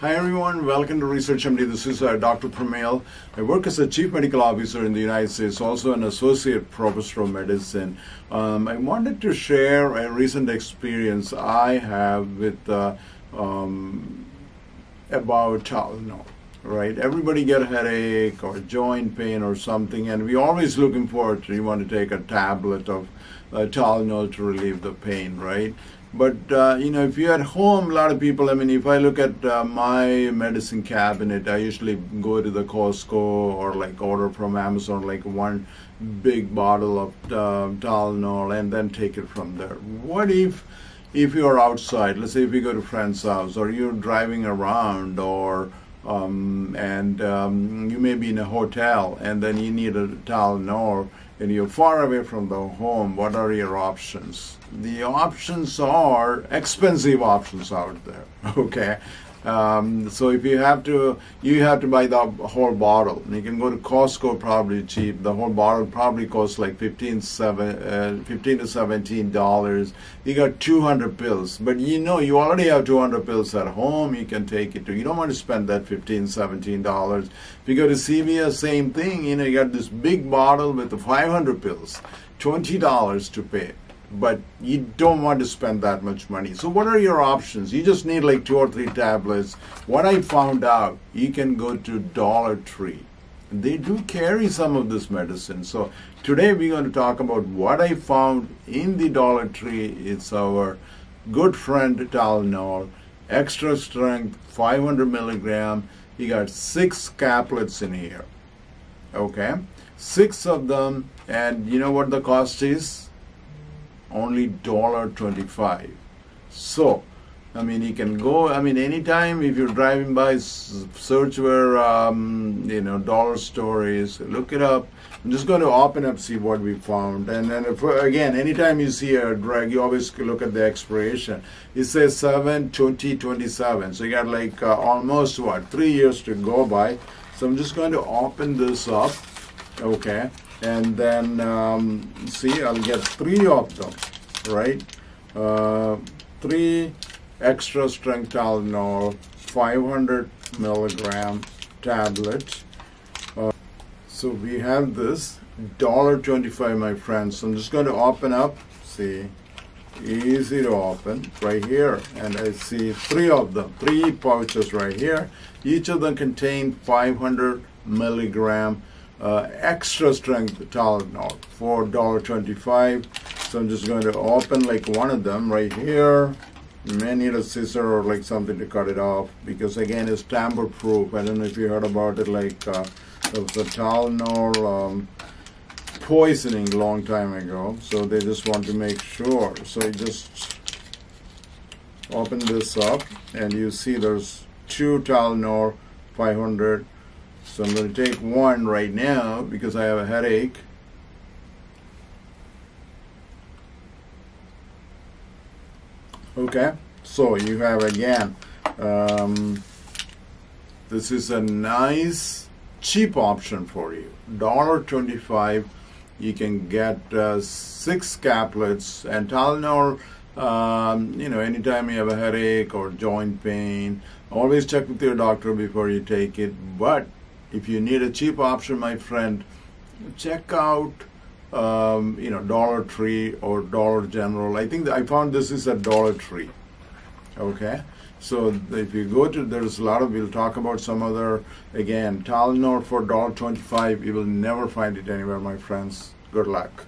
Hi everyone, welcome to Research MD. This is uh, Dr. Pramil. I work as a Chief Medical Officer in the United States, also an Associate Professor of Medicine. Um, I wanted to share a recent experience I have with uh, um, about Tylenol. Right, everybody get a headache or joint pain or something, and we always looking forward to you want to take a tablet of uh, Tylenol to relieve the pain, right? But uh, you know, if you're at home, a lot of people. I mean, if I look at uh, my medicine cabinet, I usually go to the Costco or like order from Amazon, like one big bottle of uh, Tylenol, and then take it from there. What if, if you're outside? Let's say if you go to friend's house, or you're driving around, or um, and um, you may be in a hotel, and then you need a towel Tylenol and you're far away from the home, what are your options? The options are expensive options out there. Okay, um, so if you have to, you have to buy the whole bottle. You can go to Costco, probably cheap. The whole bottle probably costs like 15, seven, uh, 15 to 17 dollars. You got 200 pills, but you know you already have 200 pills at home. You can take it to. You don't want to spend that 15, 17 dollars. If you go to CVS, same thing. You know you got this big bottle with the 500 pills, 20 dollars to pay but you don't want to spend that much money. So what are your options? You just need like two or three tablets. What I found out, you can go to Dollar Tree. They do carry some of this medicine. So today we're going to talk about what I found in the Dollar Tree. It's our good friend Tylenol, extra strength, 500 milligram. You got six caplets in here. Okay, six of them, and you know what the cost is? Only dollar twenty-five. So, I mean, you can go. I mean, anytime if you're driving by, search where um, you know dollar store is. Look it up. I'm just going to open up, see what we found, and then if, again, anytime you see a drug, you always look at the expiration. It says 7 20 27. So you got like uh, almost what three years to go by. So I'm just going to open this up. Okay and then um, see I'll get three of them right? Uh, three extra strength Tylenol 500 milligram tablet. Uh, so we have this dollar 25 my friends. So I'm just going to open up see easy to open right here. And I see three of them three pouches right here. Each of them contain 500 milligram uh, extra strength Tylenol for $1.25. So I'm just going to open like one of them right here. You may need a scissor or like something to cut it off because again it's tamper proof. I don't know if you heard about it like uh, there was a Tylenol um, poisoning long time ago. So they just want to make sure. So I just open this up and you see there's two Tylenol 500 so I'm going to take one right now because I have a headache. Okay, so you have again, um, this is a nice cheap option for you. Dollar twenty-five, you can get uh, six caplets and Tylenol, um, you know, anytime you have a headache or joint pain, always check with your doctor before you take it. But if you need a cheap option, my friend, check out um, you know Dollar Tree or Dollar General. I think I found this is a Dollar Tree. Okay, so if you go to there's a lot of we'll talk about some other again Tylenol for dollar twenty five. You will never find it anywhere, my friends. Good luck.